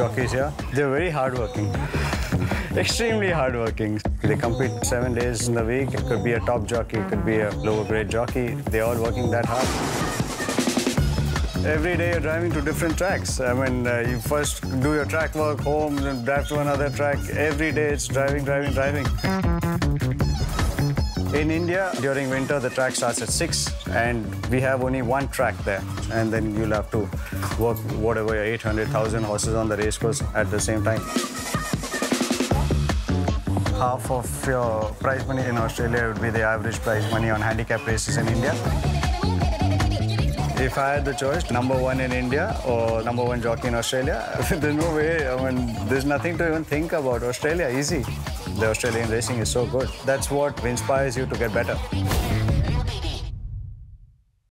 jockeys here. They're very hardworking. Extremely hardworking. They compete seven days in the week. It could be a top jockey, it could be a lower grade jockey. They're all working that hard. Every day you're driving to different tracks. I mean, uh, you first do your track work, home, then drive to another track. Every day it's driving, driving, driving. In India, during winter, the track starts at 6 and we have only one track there. And then you'll have to work whatever 800,000 horses on the race course at the same time. Half of your prize money in Australia would be the average prize money on handicap races in India. If I had the choice, number one in India or number one jockey in Australia, there's no way. I mean, there's nothing to even think about. Australia, easy. The Australian racing is so good. That's what inspires you to get better.